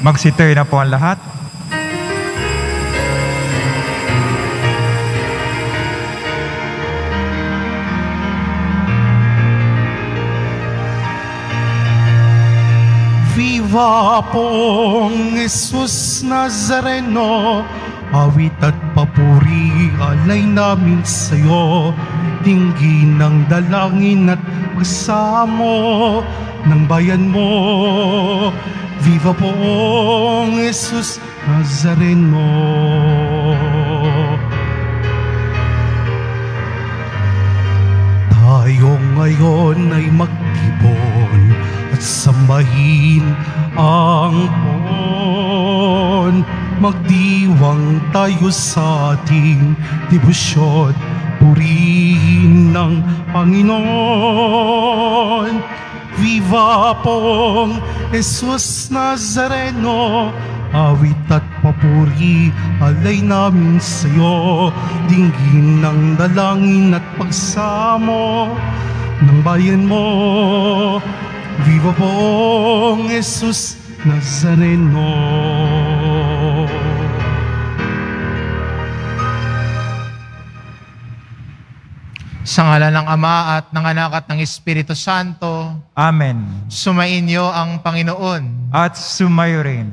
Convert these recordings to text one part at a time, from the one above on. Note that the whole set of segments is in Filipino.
Magsitoy na po ang lahat. Viva pong Jesus Nazareno, awit at papuri alay namin sa'yo. Dinggin ng dalangin at pagsamo ng bayan mo. Viva pong Jesus Nazareno. Tayo ngayon ay magtipon at sambahin ang pon. Magdiwang tayo sa ating debosyon, purihin ng Panginoon. Viva pong Jesus Nazareno, awit at papuri, alay namin sa'yo, dinggin ng dalangin at pagsamo ng bayan mo. Viva pong Jesus Nazareno. Sa ngala ng Ama at ng Anak at ng Espiritu Santo, Amen. sumainyo ang Panginoon. At sumayo rin.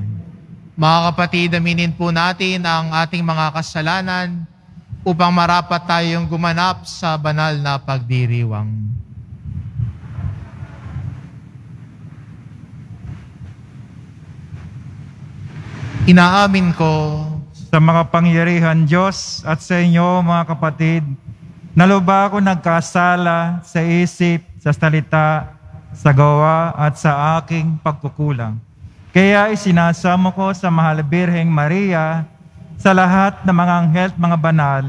Mga kapatid, aminin po natin ang ating mga kasalanan upang marapat tayong gumanap sa banal na pagdiriwang. Inaamin ko Sa mga pangyarihan Diyos at sa inyo mga kapatid, naluba ako nagkasala sa isip, sa salita, sa gawa at sa aking pagkukulang. Kaya isinasamo ko sa Mahal Birheng Maria, sa lahat ng mga anghel mga banal,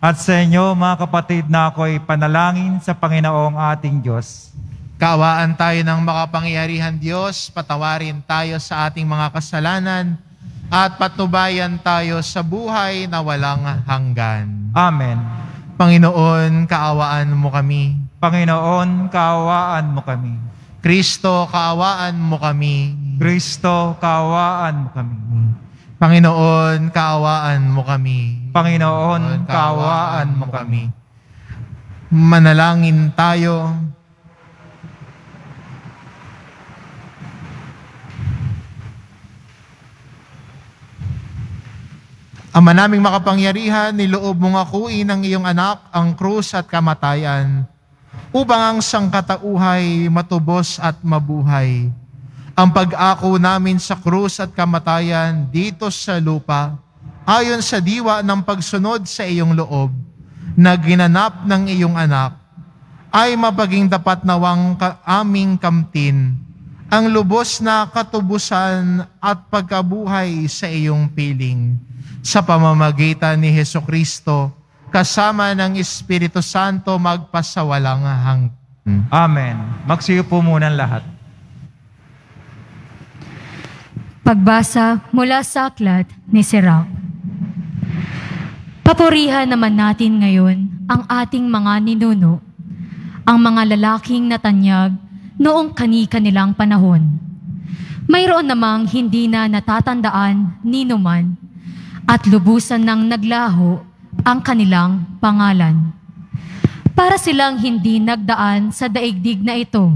at sa inyo mga kapatid na ako'y panalangin sa Panginoong ating Diyos. Kaawaan tayo ng makapangyarihan Diyos, patawarin tayo sa ating mga kasalanan, at patnubayan tayo sa buhay na walang hanggan. Amen. Panginoon, kaawaan mo kami. Panginoon, kaawaan mo kami. Kristo, kaawaan mo kami. Kristo, kaawaan mo kami. Panginoon, kaawaan mo kami. Panginoon, kaawaan mo kami. Manalangin tayo. Ama naming makapangyarihan, niloob mong akuin ang iyong anak, ang krus at kamatayan, upang ang sangkatauhay matubos at mabuhay. Ang pag-ako namin sa krus at kamatayan dito sa lupa, ayon sa diwa ng pagsunod sa iyong loob, na ginanap ng iyong anak, ay mapaging dapat nawang ka- aming kamtin, ang lubos na katubusan at pagkabuhay sa iyong piling sa pamamagitan ni Heso Kristo, kasama ng Espiritu Santo magpasawalang hanggan. Amen. Magsiyo po muna ang lahat. Pagbasa mula sa aklat ni Sirach. Papurihan naman natin ngayon ang ating mga ninuno, ang mga lalaking natanyag noong kani-kanilang panahon. Mayroon namang hindi na natatandaan ni numan at lubusan ng naglaho ang kanilang pangalan. Para silang hindi nagdaan sa daigdig na ito.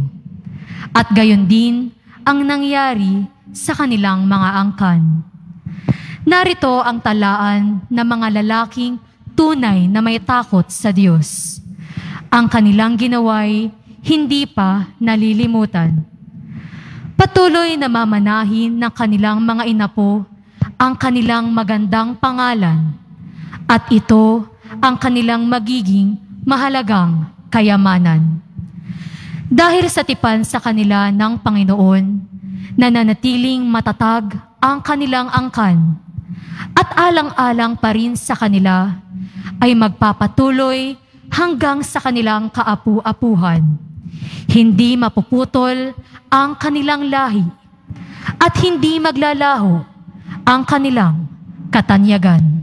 At gayon din ang nangyari sa kanilang mga angkan. Narito ang talaan ng mga lalaking tunay na may takot sa Diyos. Ang kanilang ginaway hindi pa nalilimutan. Patuloy na mamanahin ng kanilang mga inapo ang kanilang magandang pangalan at ito ang kanilang magiging mahalagang kayamanan. Dahil sa tipan sa kanila ng Panginoon, nananatiling matatag ang kanilang angkan at alang-alang pa rin sa kanila ay magpapatuloy hanggang sa kanilang kaapu-apuhan. Hindi mapuputol ang kanilang lahi at hindi maglalaho ang kanilang katanyagan.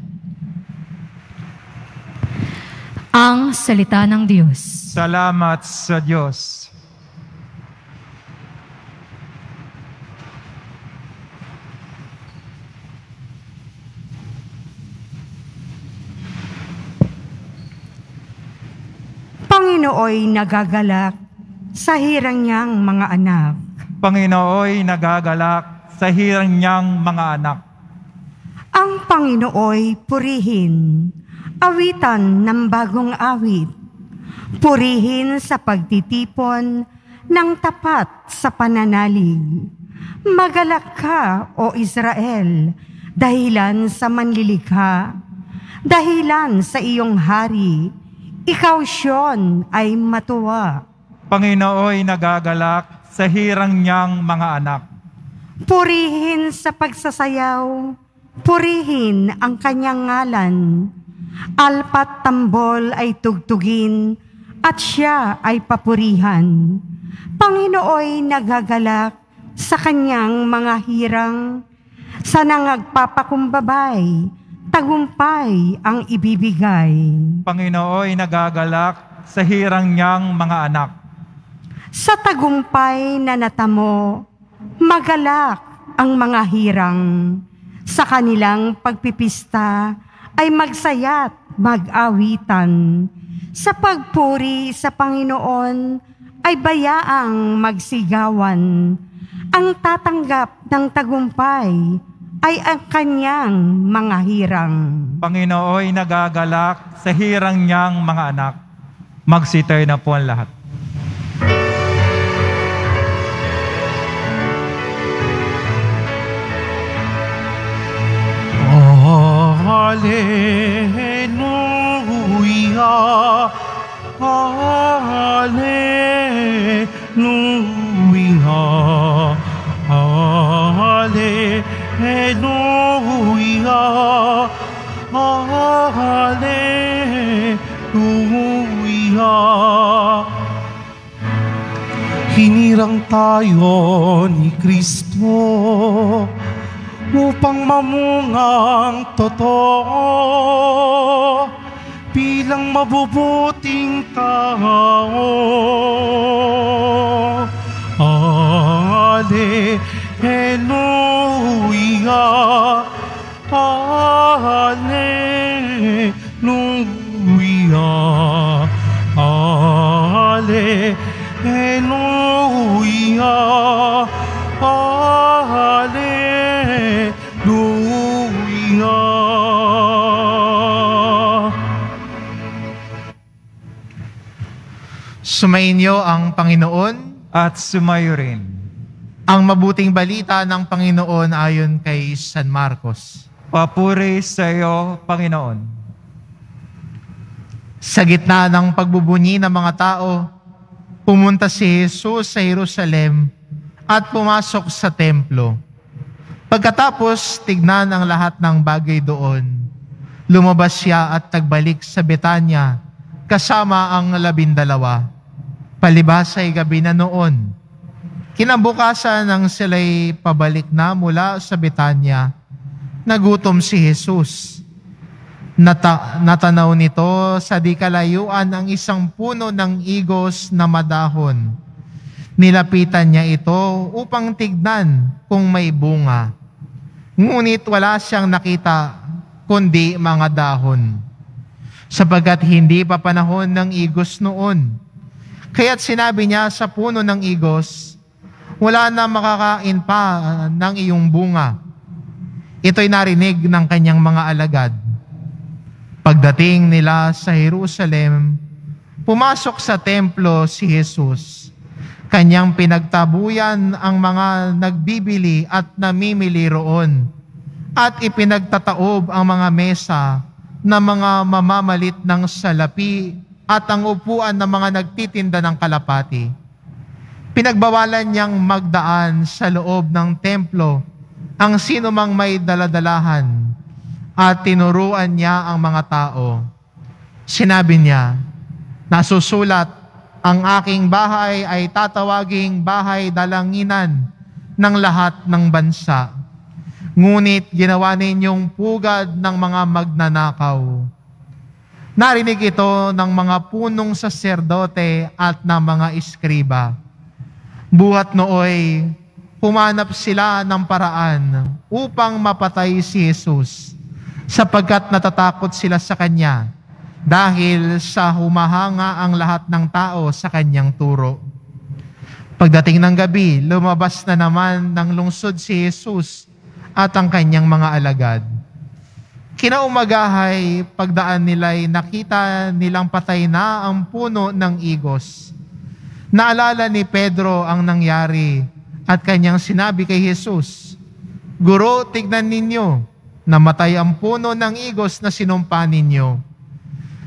Ang salita ng Diyos. Salamat sa Diyos. Panginooy nagagalak sa hirang niyang mga anak. Panginooy nagagalak sa hirang niyang mga anak. Ang Panginooy purihin, awitan ng bagong awit. Purihin sa pagtitipon ng tapat sa pananalig. Magalak ka, O Israel, dahilan sa manlilikha, dahilan sa iyong hari, ikaw siyon ay matuwa. Panginooy nagagalak sa hirang niyang mga anak. Purihin sa pagsasayaw, purihin ang kanyang ngalan. Alpat tambol ay tugtugin at siya ay papurihan. Panginooy nagagalak sa kanyang mga hirang, sa nangagpapakumbabay, tagumpay ang ibibigay. Panginooy nagagalak sa hirang niyang mga anak. Sa tagumpay na natamo, magalak ang mga hirang. Sa kanilang pagpipista ay magsayat, mag-awitan. Sa pagpuri sa Panginoon ay bayaang magsigawan. Ang tatanggap ng tagumpay ay ang kanyang mga hirang. Panginooy nagagalak sa hirang niyang mga anak. Magsitay na po ang lahat. Hallelujah. Hallelujah. Hallelujah. Hallelujah. Hinirang tayo ni Kristo upang mamungang totoo bilang mabubuting tao. Hallelujah. Hallelujah. Hallelujah. Sumainyo ang Panginoon. At sumayo rin. Ang mabuting balita ng Panginoon ayon kay San Marcos. Papuri sa iyo, Panginoon. Sa gitna ng pagbubunyi ng mga tao, pumunta si Jesus sa Jerusalem at pumasok sa templo. Pagkatapos tignan ang lahat ng bagay doon, lumabas siya at nagbalik sa Betanya kasama ang labindalawa. Palibas gabi na noon. Kinabukasan nang sila'y pabalik na mula sa Betanya, nagutom si Jesus. Nata- natanaw nito sa di kalayuan ang isang puno ng igos na madahon. Nilapitan niya ito upang tignan kung may bunga. Ngunit wala siyang nakita kundi mga dahon. Sapagat hindi pa panahon ng igos noon. Kaya't sinabi niya sa puno ng igos, wala na makakain pa ng iyong bunga. Ito'y narinig ng kanyang mga alagad. Pagdating nila sa Jerusalem, pumasok sa templo si Jesus. Kanyang pinagtabuyan ang mga nagbibili at namimili roon at ipinagtataob ang mga mesa ng mga mamamalit ng salapi at ang upuan ng mga nagtitinda ng kalapati. Pinagbawalan niyang magdaan sa loob ng templo ang sino mang may daladalahan at tinuruan niya ang mga tao. Sinabi niya, nasusulat, ang aking bahay ay tatawaging bahay dalanginan ng lahat ng bansa. Ngunit ginawa ninyong pugad ng mga magnanakaw. Narinig ito ng mga punong saserdote at ng mga iskriba. Buhat nooy, humanap sila ng paraan upang mapatay si Jesus sapagkat natatakot sila sa Kanya dahil sa humahanga ang lahat ng tao sa kanyang turo. Pagdating ng gabi, lumabas na naman ng lungsod si Jesus at ang kanyang mga alagad. Kinaumagahay, pagdaan nila'y nakita nilang patay na ang puno ng igos. Naalala ni Pedro ang nangyari at kanyang sinabi kay Jesus, Guro, tignan ninyo, namatay ang puno ng igos na sinumpa ninyo.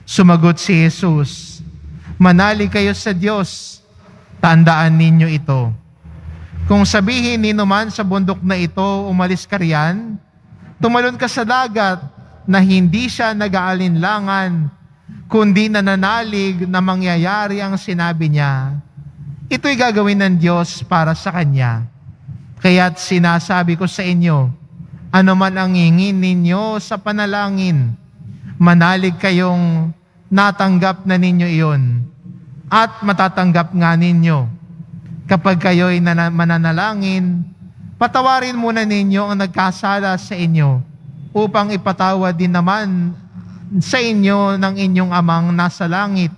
Sumagot si Jesus, Manali kayo sa Diyos, tandaan ninyo ito. Kung sabihin ni naman sa bundok na ito, umalis ka riyan, tumalon ka sa dagat na hindi siya nag-aalinlangan, kundi nananalig na mangyayari ang sinabi niya, ito'y gagawin ng Diyos para sa Kanya. Kaya't sinasabi ko sa inyo, ano man ang hingin ninyo sa panalangin, manalig kayong natanggap na ninyo iyon at matatanggap nga ninyo. Kapag kayo'y nana- mananalangin, patawarin muna ninyo ang nagkasala sa inyo upang ipatawad din naman sa inyo ng inyong amang nasa langit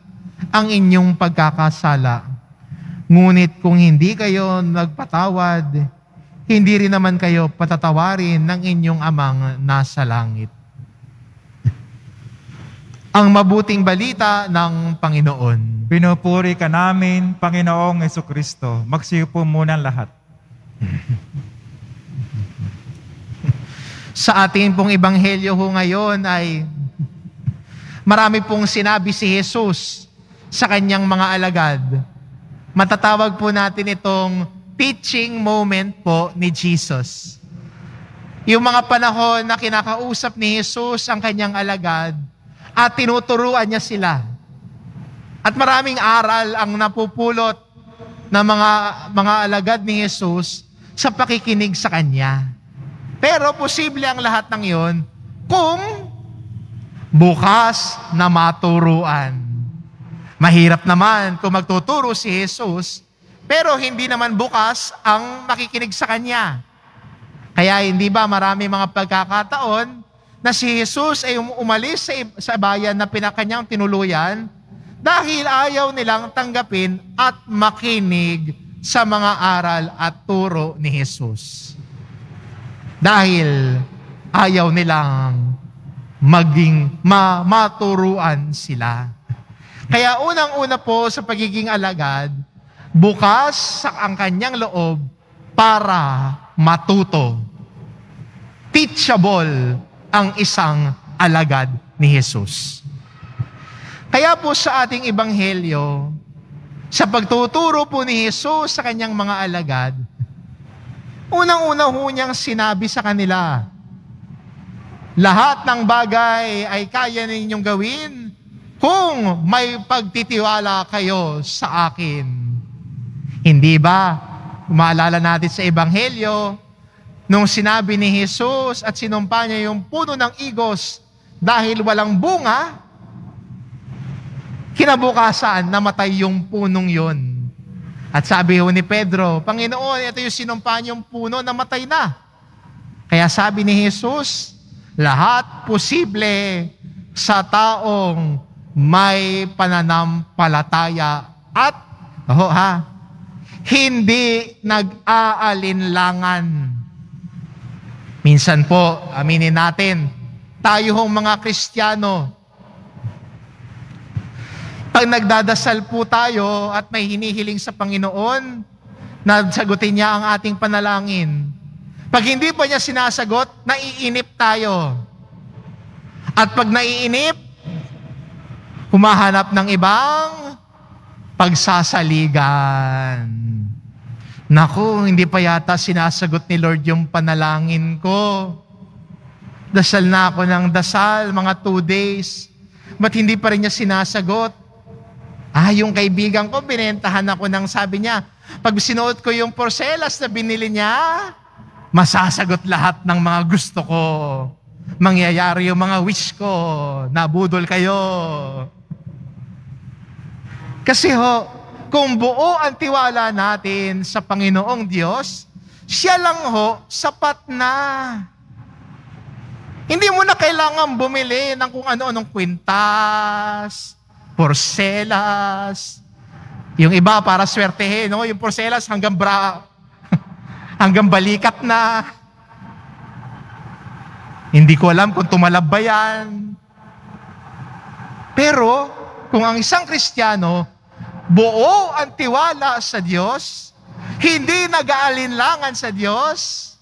ang inyong pagkakasala. Ngunit kung hindi kayo nagpatawad, hindi rin naman kayo patatawarin ng inyong amang nasa langit. Ang mabuting balita ng Panginoon. Pinupuri ka namin, Panginoong Yeso Kristo. Magsiupo muna lahat. Sa ating pong ebanghelyo ho ngayon ay marami pong sinabi si Jesus sa kanyang mga alagad. Matatawag po natin itong teaching moment po ni Jesus. Yung mga panahon na kinakausap ni Jesus ang kanyang alagad at tinuturuan niya sila. At maraming aral ang napupulot ng mga mga alagad ni Jesus sa pakikinig sa kanya. Pero posible ang lahat ng iyon kung bukas na maturuan. Mahirap naman kung magtuturo si Jesus, pero hindi naman bukas ang makikinig sa Kanya. Kaya hindi ba marami mga pagkakataon na si Jesus ay um- umalis sa, sa bayan na pinakanyang tinuluyan dahil ayaw nilang tanggapin at makinig sa mga aral at turo ni Jesus. Dahil ayaw nilang maging ma- sila. Kaya unang-una po sa pagiging alagad, bukas sa ang kanyang loob para matuto. Teachable ang isang alagad ni Jesus. Kaya po sa ating ebanghelyo, sa pagtuturo po ni Jesus sa kanyang mga alagad, unang-una ho niyang sinabi sa kanila, lahat ng bagay ay kaya ninyong gawin kung may pagtitiwala kayo sa akin. Hindi ba? Maalala natin sa Ebanghelyo, nung sinabi ni Jesus at sinumpa niya yung puno ng igos dahil walang bunga, kinabukasan namatay yung punong yon. At sabi ho ni Pedro, Panginoon, ito yung sinumpa niyong puno, namatay na. Kaya sabi ni Jesus, lahat posible sa taong may pananampalataya at, oh ha, hindi nag-aalinlangan. Minsan po, aminin natin, tayo hong mga Kristiyano, pag nagdadasal po tayo at may hinihiling sa Panginoon, nasagutin niya ang ating panalangin. Pag hindi pa niya sinasagot, naiinip tayo. At pag naiinip, humahanap ng ibang pagsasaligan. Naku, hindi pa yata sinasagot ni Lord yung panalangin ko. Dasal na ako ng dasal, mga two days. Ba't hindi pa rin niya sinasagot? Ah, yung kaibigan ko, binentahan ako ng sabi niya, pag sinuot ko yung porcelas na binili niya, masasagot lahat ng mga gusto ko. Mangyayari yung mga wish ko. Nabudol kayo. Kasi ho, kung buo ang tiwala natin sa Panginoong Diyos, siya lang ho, sapat na. Hindi mo na kailangan bumili ng kung ano-anong kwintas, porcelas. Yung iba para swertehin, no? Yung porcelas hanggang bra, hanggang balikat na. Hindi ko alam kung tumalab ba yan. Pero, kung ang isang Kristiyano, buo ang tiwala sa Diyos, hindi nag-aalinlangan sa Diyos,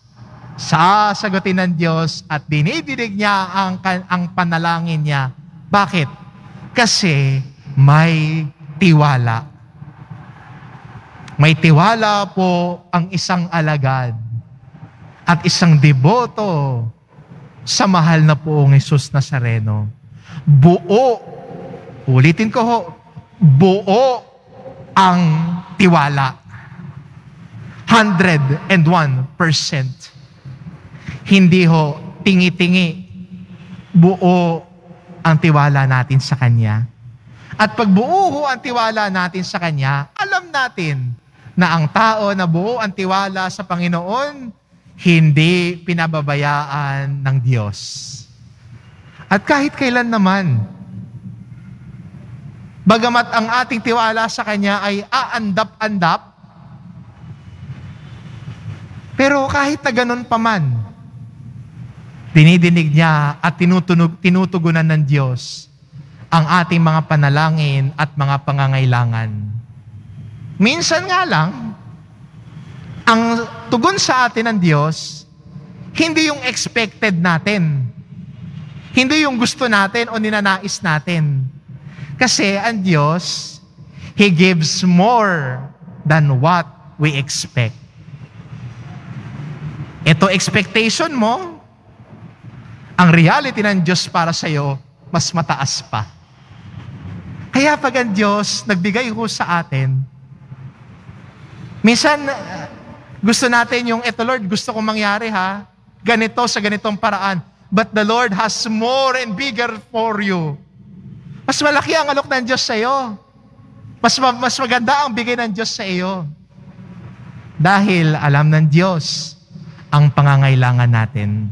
sasagutin ng Diyos at dinidinig niya ang, ang panalangin niya. Bakit? Kasi may tiwala. May tiwala po ang isang alagad at isang deboto sa mahal na poong Jesus Nazareno. Buo, ulitin ko ho, buo ang tiwala. 101% hindi ho tingi-tingi. Buo ang tiwala natin sa Kanya. At pag buo ho ang tiwala natin sa Kanya, alam natin na ang tao na buo ang tiwala sa Panginoon, hindi pinababayaan ng Diyos. At kahit kailan naman, bagamat ang ating tiwala sa Kanya ay aandap-andap, pero kahit na ganun pa man, Dinidinig niya at tinutunog, tinutugunan ng Diyos ang ating mga panalangin at mga pangangailangan. Minsan nga lang, ang tugon sa atin ng Diyos, hindi yung expected natin. Hindi yung gusto natin o ninanais natin. Kasi ang Diyos, He gives more than what we expect. Ito expectation mo, ang reality ng Diyos para sa iyo, mas mataas pa. Kaya pag ang Diyos nagbigay ho sa atin, minsan gusto natin yung, eto Lord, gusto kong mangyari ha, ganito sa ganitong paraan. But the Lord has more and bigger for you. Mas malaki ang alok ng Diyos sa iyo. Mas, mas maganda ang bigay ng Diyos sa iyo. Dahil alam ng Diyos ang pangangailangan natin.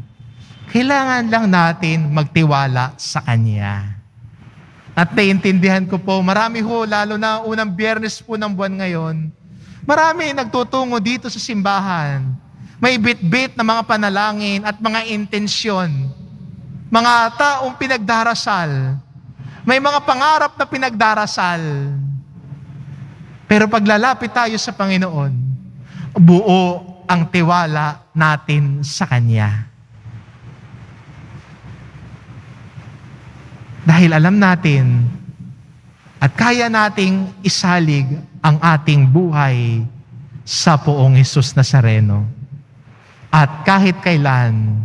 Kailangan lang natin magtiwala sa Kanya. At naiintindihan ko po, marami ho, lalo na unang biyernes po ng buwan ngayon, marami nagtutungo dito sa simbahan. May bit-bit na mga panalangin at mga intensyon. Mga taong pinagdarasal. May mga pangarap na pinagdarasal. Pero paglalapit tayo sa Panginoon, buo ang tiwala natin sa Kanya. Dahil alam natin at kaya nating isalig ang ating buhay sa poong Isus Nazareno. At kahit kailan,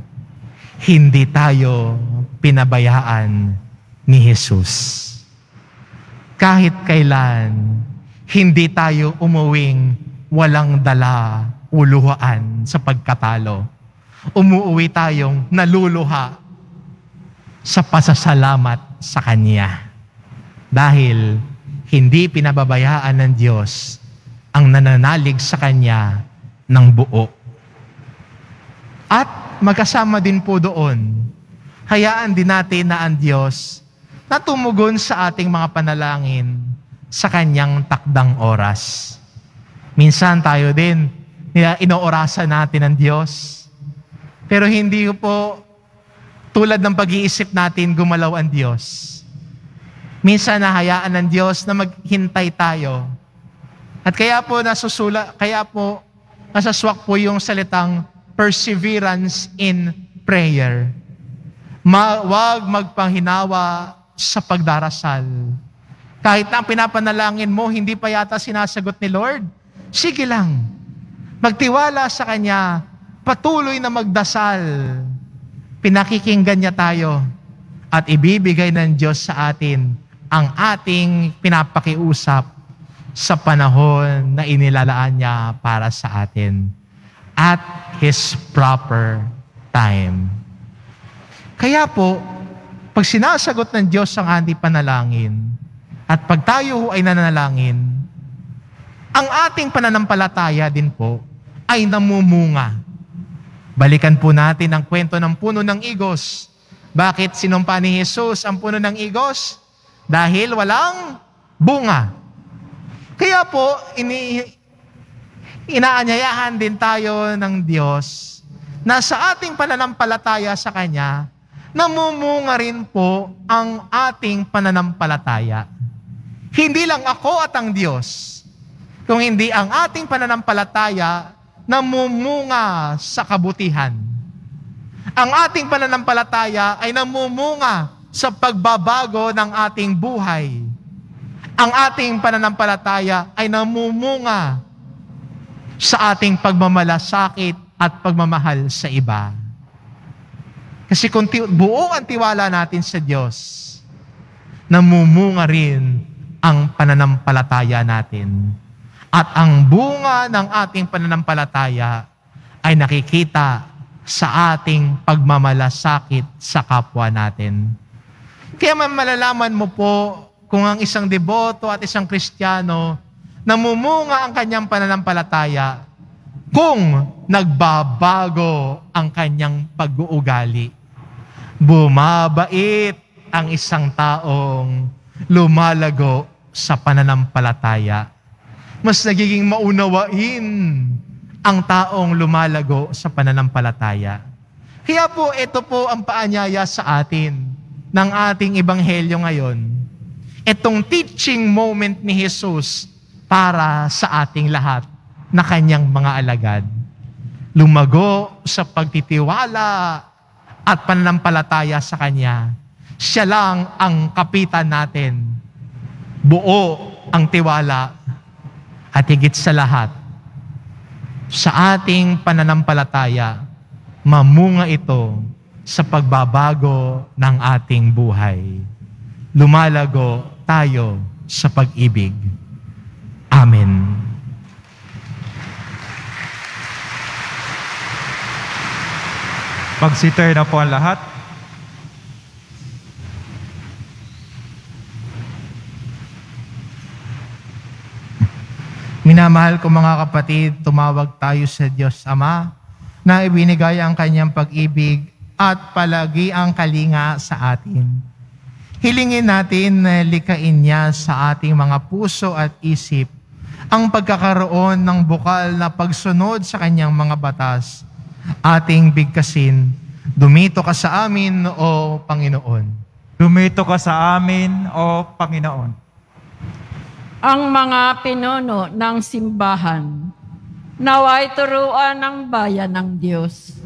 hindi tayo pinabayaan ni Jesus. Kahit kailan, hindi tayo umuwing walang dala uluhaan sa pagkatalo. Umuwi tayong naluluha sa pasasalamat sa Kanya. Dahil hindi pinababayaan ng Diyos ang nananalig sa Kanya ng buo. At magkasama din po doon, hayaan din natin na ang Diyos na tumugon sa ating mga panalangin sa Kanyang takdang oras. Minsan tayo din, inoorasan natin ang Diyos. Pero hindi po tulad ng pag-iisip natin, gumalaw ang Diyos. Minsan nahayaan ng Diyos na maghintay tayo. At kaya po nasusula, kaya po nasaswak po yung salitang perseverance in prayer. Ma, wag magpanghinawa sa pagdarasal. Kahit na ang pinapanalangin mo, hindi pa yata sinasagot ni Lord, sige lang. Magtiwala sa Kanya, patuloy na magdasal pinakikinggan niya tayo at ibibigay ng Diyos sa atin ang ating pinapakiusap sa panahon na inilalaan niya para sa atin at His proper time. Kaya po, pag sinasagot ng Diyos ang ating panalangin at pag tayo ay nanalangin, ang ating pananampalataya din po ay namumunga Balikan po natin ang kwento ng puno ng igos Bakit sinumpa ni Jesus ang puno ng igos? Dahil walang bunga. Kaya po, ini, inaanyayahan din tayo ng Diyos na sa ating pananampalataya sa Kanya, namumunga rin po ang ating pananampalataya. Hindi lang ako at ang Diyos, kung hindi ang ating pananampalataya namumunga sa kabutihan. Ang ating pananampalataya ay namumunga sa pagbabago ng ating buhay. Ang ating pananampalataya ay namumunga sa ating pagmamalasakit at pagmamahal sa iba. Kasi kung ti- buo ang tiwala natin sa Diyos, namumunga rin ang pananampalataya natin. At ang bunga ng ating pananampalataya ay nakikita sa ating pagmamalasakit sa kapwa natin. Kaya malalaman mo po kung ang isang deboto at isang kristyano namumunga ang kanyang pananampalataya kung nagbabago ang kanyang pag-uugali. Bumabait ang isang taong lumalago sa pananampalataya. Mas nagiging maunawain ang taong lumalago sa pananampalataya. Kaya po, ito po ang paanyaya sa atin ng ating ebanghelyo ngayon. Itong teaching moment ni Jesus para sa ating lahat na kanyang mga alagad. Lumago sa pagtitiwala at pananampalataya sa Kanya. Siya lang ang kapitan natin. Buo ang tiwala at higit sa lahat, sa ating pananampalataya, mamunga ito sa pagbabago ng ating buhay. Lumalago tayo sa pag-ibig. Amen. Magsitay na po ang lahat. Minamahal ko mga kapatid, tumawag tayo sa Diyos Ama na ibinigay ang kanyang pag-ibig at palagi ang kalinga sa atin. Hilingin natin na likain niya sa ating mga puso at isip ang pagkakaroon ng bukal na pagsunod sa kanyang mga batas. Ating bigkasin, dumito ka sa amin, O Panginoon. Dumito ka sa amin, O Panginoon. ang mga pinuno ng simbahan. Naway turuan ng bayan ng Diyos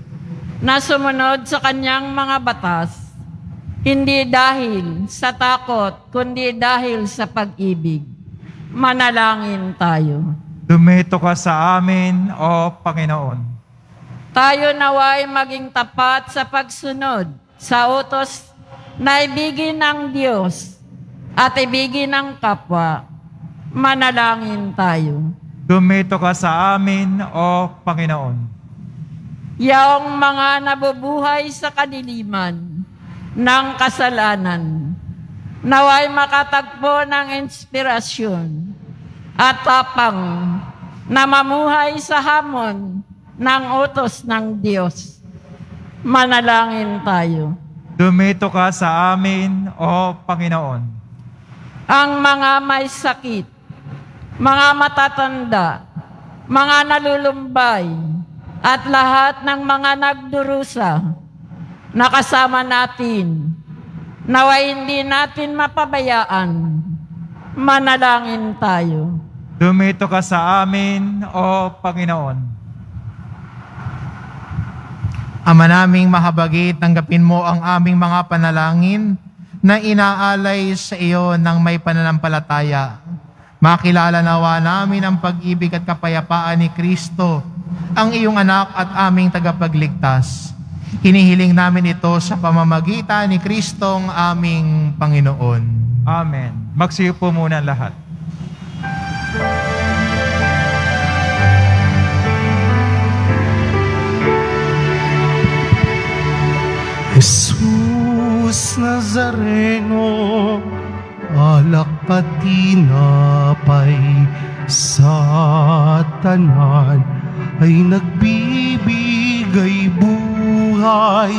na sumunod sa kanyang mga batas, hindi dahil sa takot, kundi dahil sa pag-ibig. Manalangin tayo. Dumito ka sa amin, O Panginoon. Tayo naway maging tapat sa pagsunod sa utos na ibigin ng Diyos at ibigin ng kapwa. Manalangin tayo. Dumito ka sa amin, O Panginoon. Yaong mga nabubuhay sa kadiliman ng kasalanan, naway makatagpo ng inspirasyon at tapang na mamuhay sa hamon ng utos ng Diyos. Manalangin tayo. Dumito ka sa amin, O Panginoon. Ang mga may sakit, mga matatanda, mga nalulumbay, at lahat ng mga nagdurusa, nakasama natin, naway hindi natin mapabayaan. Manalangin tayo. Dumito ka sa amin, O Panginoon. Ama naming mahabagit, tanggapin mo ang aming mga panalangin na inaalay sa iyo ng may pananampalataya. Makilala nawa namin ang pag-ibig at kapayapaan ni Kristo, ang iyong anak at aming tagapagligtas. Hinihiling namin ito sa pamamagitan ni Kristong aming Panginoon. Amen. Magsiyo po muna lahat. Jesus Nazareno, alak at tinapay sa tanan ay nagbibigay buhay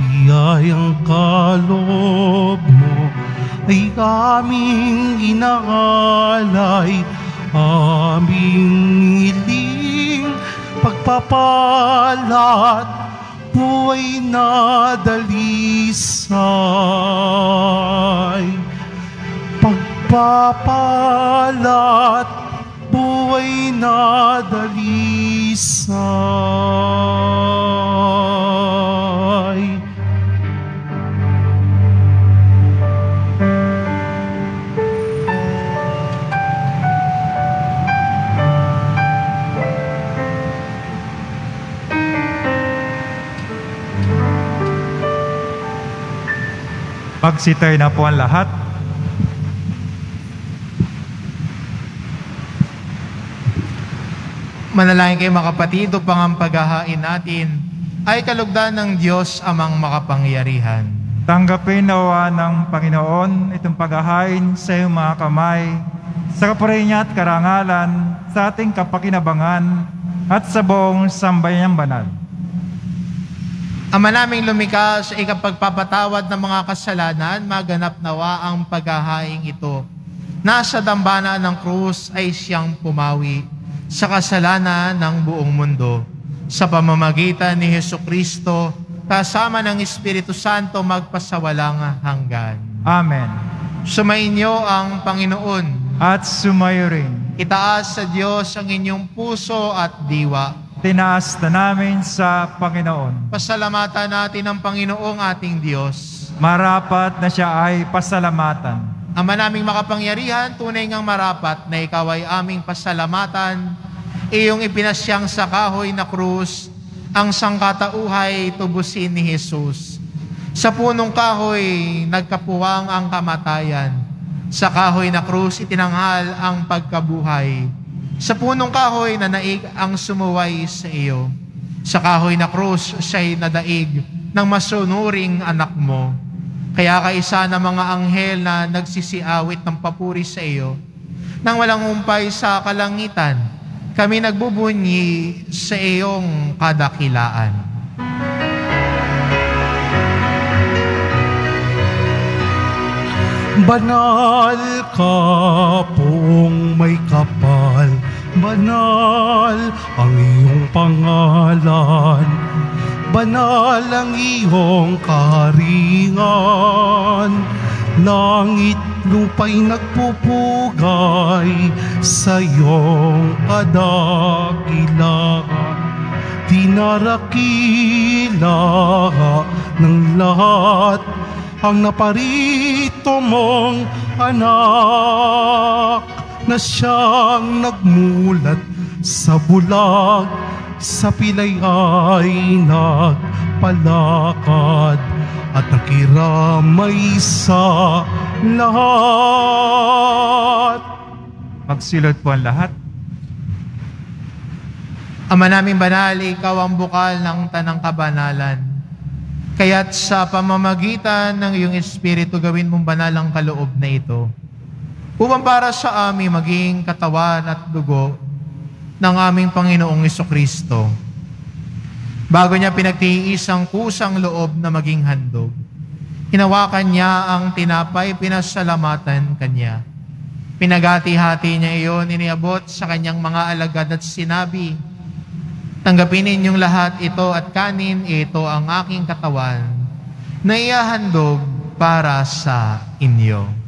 biyayang kaloob mo ay aming inaalay, aming hiling pagpapalat, buhay na dalisay. Pagpapalat, buhay na Magsitay na po ang lahat. Manalangin kayo mga kapatid upang ang paghahain natin ay kalugdan ng Diyos amang makapangyarihan. Tanggapin nawa ng Panginoon itong paghahain sa iyong mga kamay, sa kapuri niya at karangalan, sa ating kapakinabangan, at sa buong sambayan banal. Ama naming lumika sa ikapagpapatawad ng mga kasalanan, maganap nawa ang paghahaing ito. Nasa dambana ng krus ay siyang pumawi sa kasalanan ng buong mundo. Sa pamamagitan ni Heso Kristo, kasama ng Espiritu Santo magpasawalang hanggan. Amen. Sumainyo ang Panginoon. At sumayo rin. Itaas sa Diyos ang inyong puso at diwa. Tinaas na namin sa Panginoon. Pasalamatan natin ang Panginoong ating Diyos. Marapat na siya ay pasalamatan. Ama naming makapangyarihan, tunay ngang marapat na ikaw ay aming pasalamatan. Iyong ipinasyang sa kahoy na krus, ang sangkatauhay tubusin ni Jesus. Sa punong kahoy, nagkapuwang ang kamatayan. Sa kahoy na krus, itinanghal ang pagkabuhay. Sa punong kahoy na naig ang sumuway sa iyo. Sa kahoy na krus, siya'y nadaig ng masunuring anak mo. Kaya kaisa ng mga anghel na nagsisiawit ng papuri sa iyo, nang walang umpay sa kalangitan, kami nagbubunyi sa iyong kadakilaan. Banal ka pong may kapal, banal ang iyong pangalan, banal ang iyong karingan. Langit lupa'y nagpupugay sa iyong kadakilaan. Dinarakila ng lahat ang naparito mong anak na siyang nagmulat sa bulag sa pilay ay nagpalakad at nakiramay sa lahat. Magsilod po ang lahat. Ama naming banal, ikaw ang bukal ng tanang kabanalan. Kaya't sa pamamagitan ng iyong Espiritu, gawin mong banal ang kaloob na ito. Upang para sa amin maging katawan at dugo ng aming Panginoong Kristo. Bago niya pinagtiis ang kusang loob na maging handog, hinawakan niya ang tinapay, pinasalamatan kanya. Pinagati-hati niya iyon, iniabot sa kanyang mga alagad at sinabi, Tanggapin ninyong lahat ito at kanin, ito ang aking katawan na iahandog para sa inyo.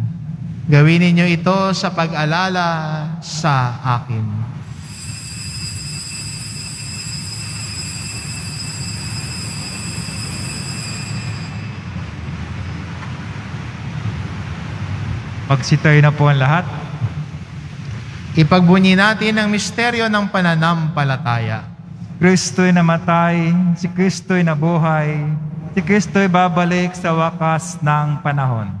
Gawin ninyo ito sa pag-alala sa akin. Magsitayo na po ang lahat. Ipagbunyi natin ang misteryo ng pananampalataya. Kristo'y namatay, si Kristo'y nabuhay, si Kristo'y babalik sa wakas ng panahon.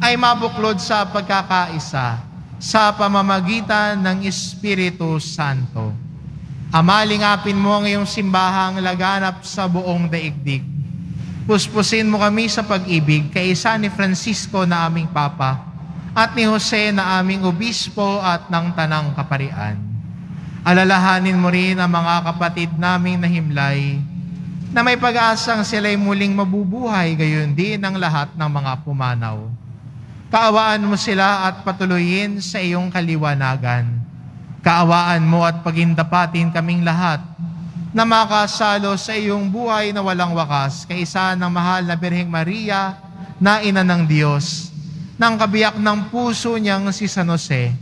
ay mabuklod sa pagkakaisa sa pamamagitan ng Espiritu Santo. Amalingapin mo ang iyong simbahang laganap sa buong daigdig. Puspusin mo kami sa pag-ibig kay isa ni Francisco na aming Papa at ni Jose na aming obispo at ng Tanang Kaparian. Alalahanin mo rin ang mga kapatid naming nahimlay na may pag-asang sila'y muling mabubuhay gayon din ang lahat ng mga pumanaw. Kaawaan mo sila at patuloyin sa iyong kaliwanagan. Kaawaan mo at pagindapatin kaming lahat na makasalo sa iyong buhay na walang wakas kaisa ng mahal na Birheng Maria na ina ng Diyos, ng kabiyak ng puso niyang si San Jose,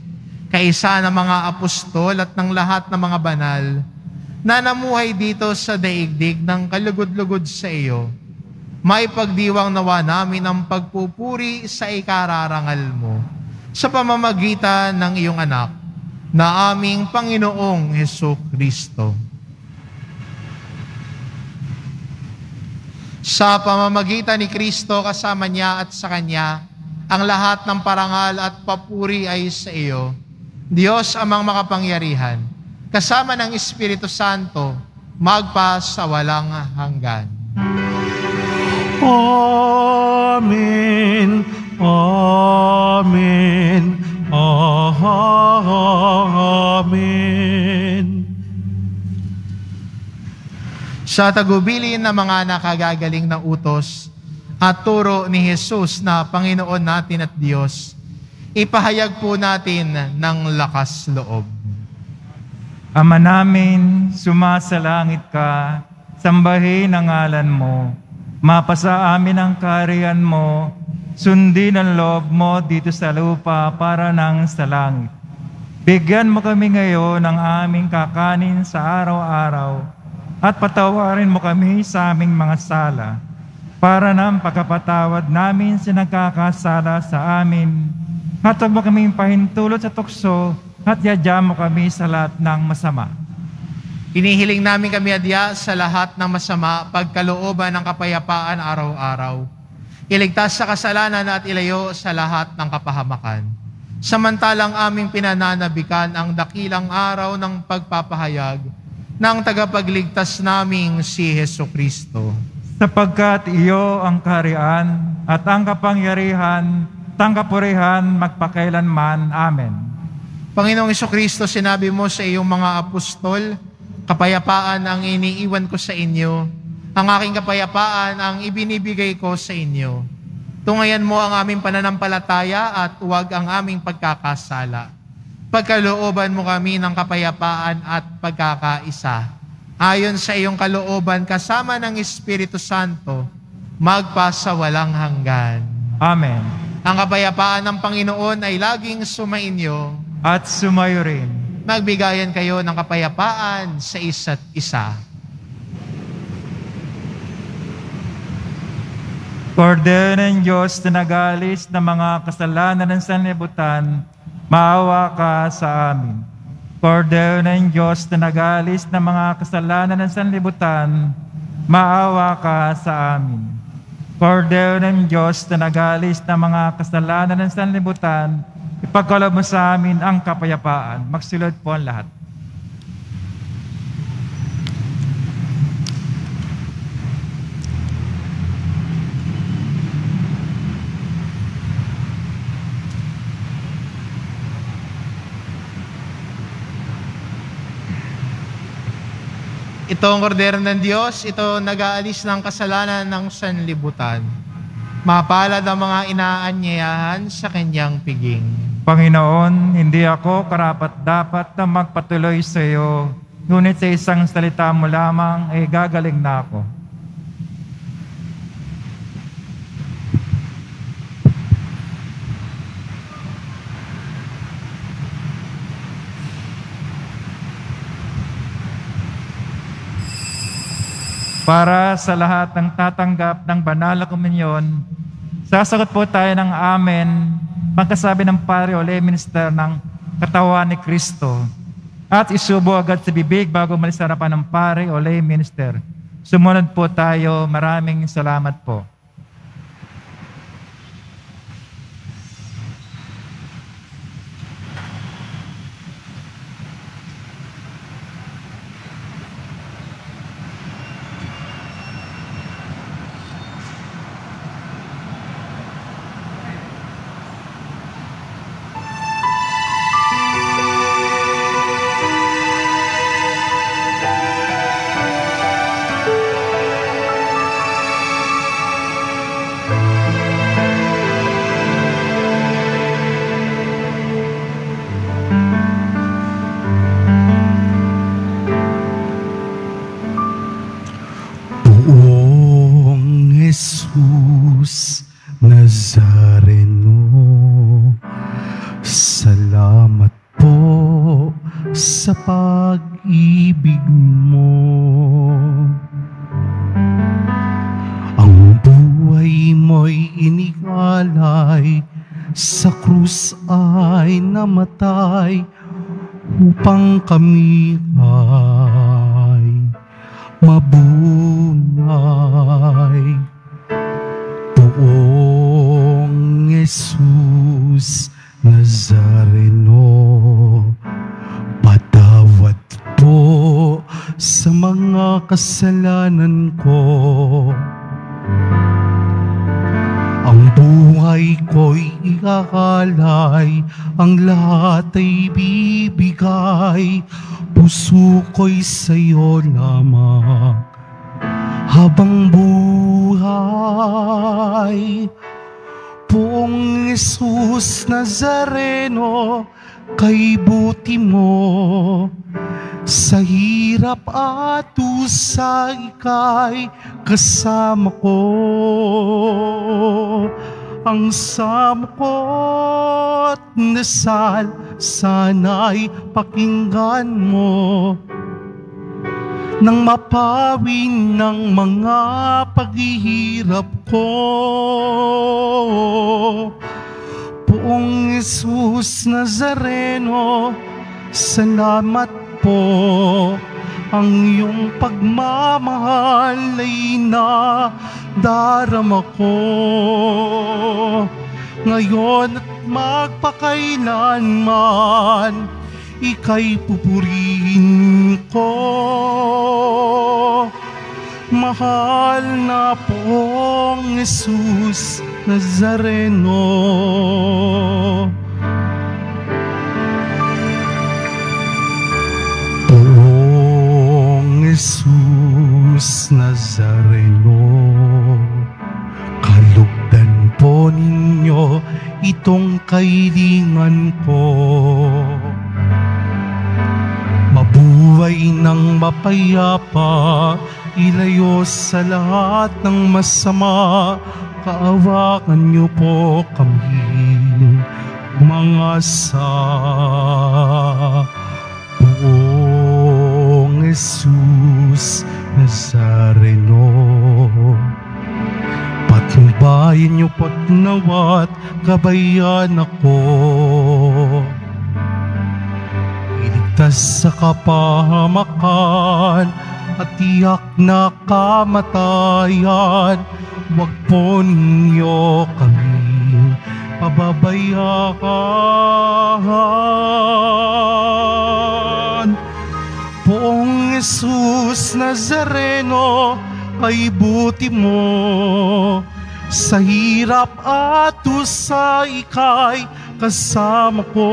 kaisa ng mga apostol at ng lahat ng mga banal na namuhay dito sa daigdig ng kalugod-lugod sa iyo. May pagdiwang nawa namin ang pagpupuri sa ikararangal mo sa pamamagitan ng iyong anak na aming Panginoong Heso Kristo. Sa pamamagitan ni Kristo kasama niya at sa Kanya, ang lahat ng parangal at papuri ay sa iyo. Diyos amang makapangyarihan, kasama ng Espiritu Santo, magpa sa walang hanggan. Amen. Amen. Amen. Sa tagubilin ng mga nakagagaling na utos at turo ni Jesus na Panginoon natin at Diyos, ipahayag po natin ng lakas loob. Ama namin, sumasalangit ka, sambahin ang ngalan mo, mapasa amin ang kariyan mo, sundin ang loob mo dito sa lupa para nang sa langit. Bigyan mo kami ngayon ng aming kakanin sa araw-araw at patawarin mo kami sa aming mga sala para nang pagkapatawad namin sa nagkakasala sa amin. At huwag mo kaming pahintulot sa tukso at yadya mo kami sa lahat ng masama. Hinihiling namin kami adya sa lahat ng masama, pagkalooban ng kapayapaan araw-araw. Iligtas sa kasalanan at ilayo sa lahat ng kapahamakan. Samantalang aming pinananabikan ang dakilang araw ng pagpapahayag ng tagapagligtas naming si Heso Kristo. Sapagkat iyo ang kaharian at ang kapangyarihan, tangkapurihan magpakailanman. Amen. Panginoong Heso Kristo, sinabi mo sa iyong mga apostol, kapayapaan ang iniiwan ko sa inyo, ang aking kapayapaan ang ibinibigay ko sa inyo. Tungayan mo ang aming pananampalataya at huwag ang aming pagkakasala. Pagkalooban mo kami ng kapayapaan at pagkakaisa. Ayon sa iyong kalooban kasama ng Espiritu Santo, magpasa walang hanggan. Amen. Ang kapayapaan ng Panginoon ay laging sumainyo. At sumayo rin. Magbigayan kayo ng kapayapaan sa isa't isa. Kordero ng Diyos na nagalis ng mga kasalanan ng sanlibutan, maawa ka sa amin. Kordero ng Diyos na nagalis ng mga kasalanan ng sanlibutan, maawa ka sa amin. Kordero ng Diyos na nagalis ng mga kasalanan ng sanlibutan, ipagkaloob mo sa amin ang kapayapaan. Magsulod po ang lahat. Ito ang kordero ng Diyos, ito nag-aalis ng kasalanan ng sanlibutan. Mapalad ang mga inaanyayahan sa kanyang piging. Panginoon, hindi ako karapat dapat na magpatuloy sa iyo, ngunit sa isang salita mo lamang ay gagaling na ako. Para sa lahat ng tatanggap ng banal na komunyon, sasagot po tayo ng amen pagkasabi ng pare o lay minister ng katawan ni Kristo at isubo agad sa bibig bago malis sa harapan ng pare o lay minister. Sumunod po tayo. Maraming salamat po. Upang kami Habang buhay, Poong Jesus Nazareno, kay buti mo, sa hirap at usay ika'y kasama ko. Ang sama ko't nasal, sana'y pakinggan mo. Nang mapawin ng mga paghihirap ko. Poong Jesus Nazareno, salamat po. Ang iyong pagmamahal ay na darama ko. Ngayon at magpakailanman, ika'y pupurihin ko. Mahal na pong Jesus Nazareno. Poong Jesus Nazareno, kalugdan po ninyo itong kailingan ko. Mabuhay ng mapayapa, ilayo sa lahat ng masama, kaawakan niyo po kami, mga sa buong Jesus Nazareno. Patnubayan niyo pagnawat, gabayan ako. Iligtas sa kapahamakan at tiyak na kamatayan. Huwag po ninyo kami pababayaan. Poong Jesus Nazareno, kay buti mo. Sa hirap at usa ika'y kasama ko.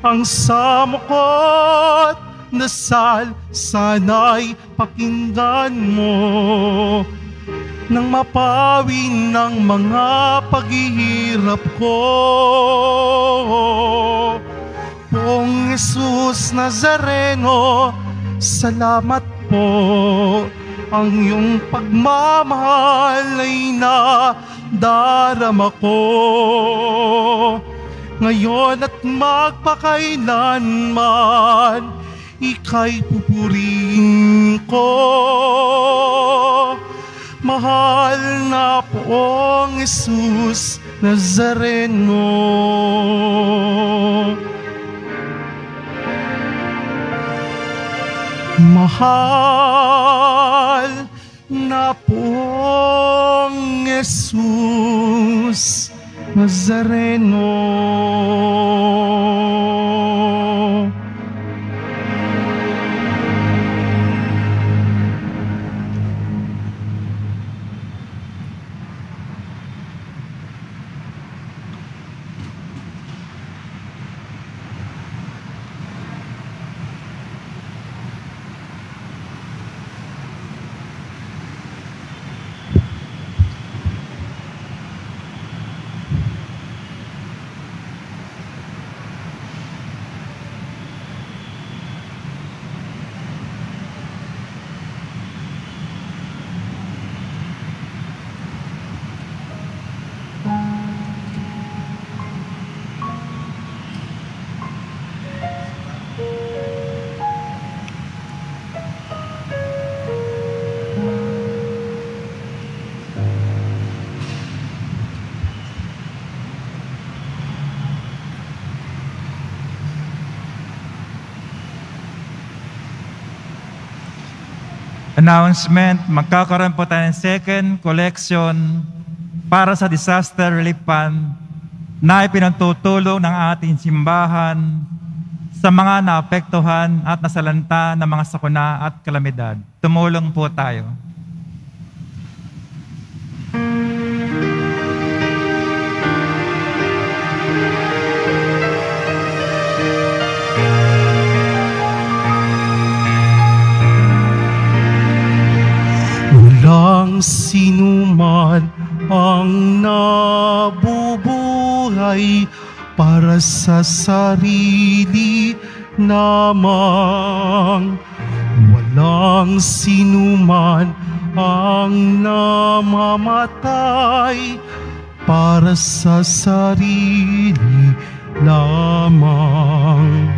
Ang samo ko't nasal, sana'y pakinggan mo. nang mapawi ng mga paghihirap ko. Pong Jesus Nazareno, salamat po. Ang iyong pagmamahal ay nadarama ko. Ngayon at magpakailanman, ika'y pupurihin ko. Mahal na poong Jesus Nazareno. Mahal na poong Jesus Nazareno. Nazareno. Announcement, magkakaroon po tayo ng second collection para sa disaster relief fund na ipinagtutulong ng ating simbahan sa mga naapektuhan at nasalanta ng mga sakuna at kalamidad. Tumulong po tayo. Sinuman ang nabubuhay para sa sarili namang. Walang sinuman ang namamatay para sa sarili lamang.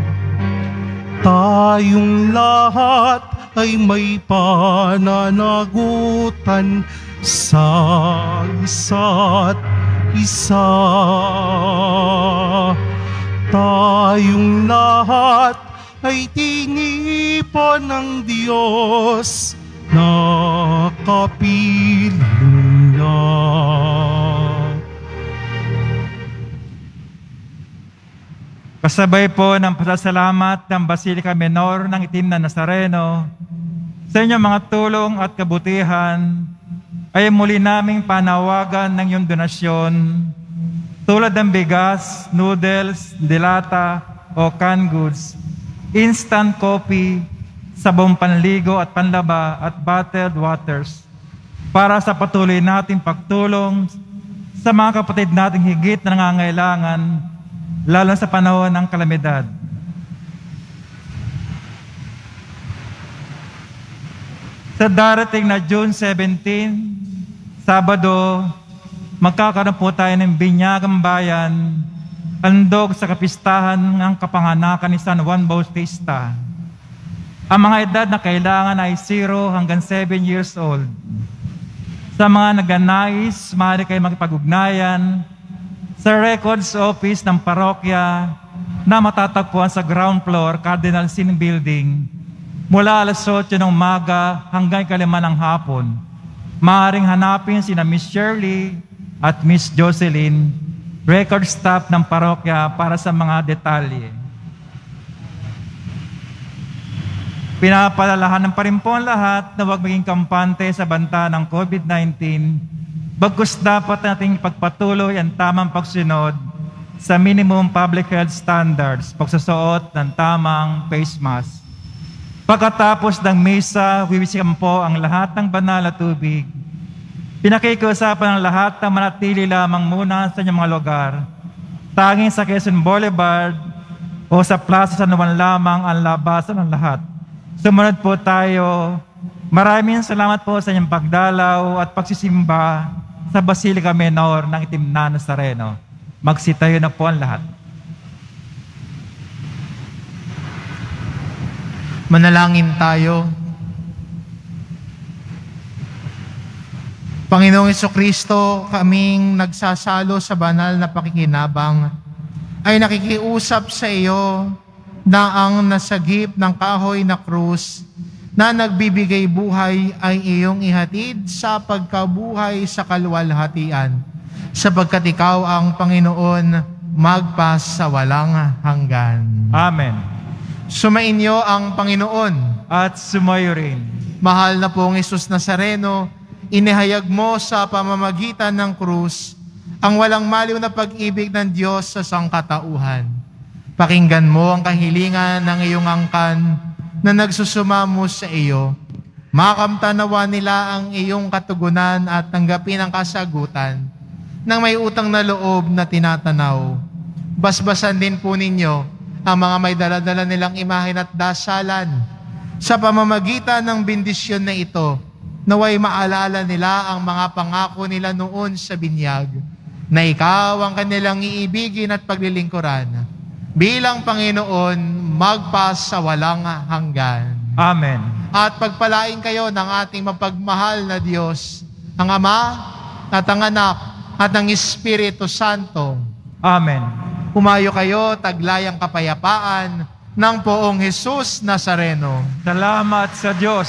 Tayong lahat ay may pananagutan sa isa't isa. Tayong lahat ay tinipon ng Diyos na kapiling niya. Kasabay po ng pasasalamat ng Basilika Menor ng Itim na Nazareno, sa inyong mga tulong at kabutihan, ay muli naming panawagan ng iyong donasyon. Tulad ng bigas, noodles, dilata o canned goods, instant coffee, sabong panligo at panlaba at bottled waters. Para sa patuloy nating pagtulong sa mga kapatid nating higit na nangangailangan lalo sa panahon ng kalamidad. Sa darating na June 17, Sabado, magkakaroon po tayo ng Binyagang Bayan, andog sa kapistahan ng kapanganakan ni San Juan Bautista. Ang mga edad na kailangan ay 0 hanggang 7 years old. Sa mga naganais, maaari kayo makipag-ugnayan sa records office ng parokya na matatagpuan sa ground floor, Cardinal Sin Building, mula alas 8 ng umaga hanggang kalima ng hapon. Maaring hanapin sina Miss Shirley at Miss Jocelyn, record staff ng parokya para sa mga detalye. Pinapalalahanan pa rin po ang lahat na huwag maging kampante sa banta ng COVID-19 Bagkus dapat nating pagpatuloy ang tamang pagsunod sa minimum public health standards, pagsusuot ng tamang face mask. Pagkatapos ng misa, wiwisikan po ang lahat ng banal na tubig. Pinakikiusapan ng lahat na manatili lamang muna sa inyong mga lugar. Tanging sa Quezon Boulevard o sa Plaza San Juan lamang ang labasan ng lahat. Sumunod po tayo. Maraming salamat po sa inyong pagdalaw at pagsisimba sa Basilica Menor ng Itim na Nazareno. Magsitayo na po ang lahat. Manalangin tayo. Panginoong Kristo, kaming nagsasalo sa banal na pakikinabang, ay nakikiusap sa iyo na ang nasagip ng kahoy na krus na nagbibigay buhay ay iyong ihatid sa pagkabuhay sa kalwalhatian, sapagkat ikaw ang Panginoon magpas sa walang hanggan. Amen. Sumainyo ang Panginoon. At sumayo rin. Mahal na pong Isus Nazareno, inihayag mo sa pamamagitan ng krus ang walang maliw na pag-ibig ng Diyos sa sangkatauhan. Pakinggan mo ang kahilingan ng iyong angkan na nagsusumamo sa iyo. Makamtanawa nila ang iyong katugunan at tanggapin ang kasagutan ng may utang na loob na tinatanaw. Basbasan din po ninyo ang mga may daladala nilang imahin at dasalan sa pamamagitan ng bendisyon na ito, naway maalala nila ang mga pangako nila noon sa binyag, na ikaw ang kanilang iibigin at paglilingkuran. Bilang Panginoon, magpas sa walang hanggan. Amen. At pagpalain kayo ng ating mapagmahal na Diyos, ang Ama at ang Anak at ang Espiritu Santo. Amen. Humayo kayo, taglayang kapayapaan ng poong Jesus Nazareno. Salamat sa Diyos.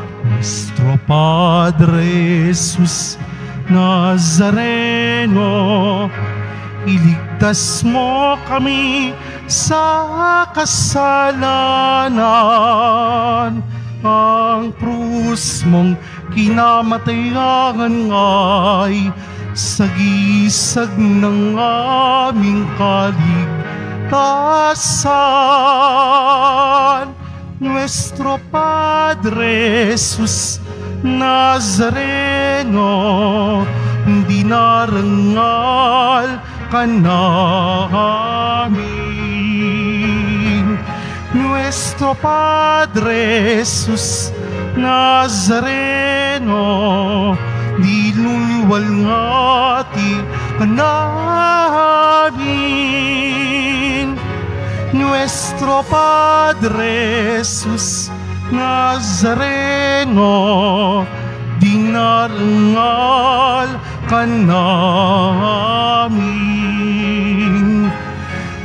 Nuestro Padre Jesus Nazareno, iligtas mo kami sa kasalanan. Ang krus mong kinamatayan ay sagisag ng aming kaligtasan. Nuestro Padre Jesus Nazareno, dinarangal ka namin. Nuestro Padre Jesus Nazareno, diluluwalhati ka namin. Nuestro Padre Jesus Nazareno, dinarangal ka namin.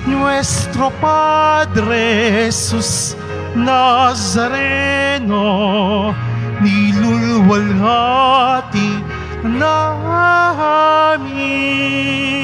Nuestro Padre Jesus Nazareno, niluluwalhati ka namin.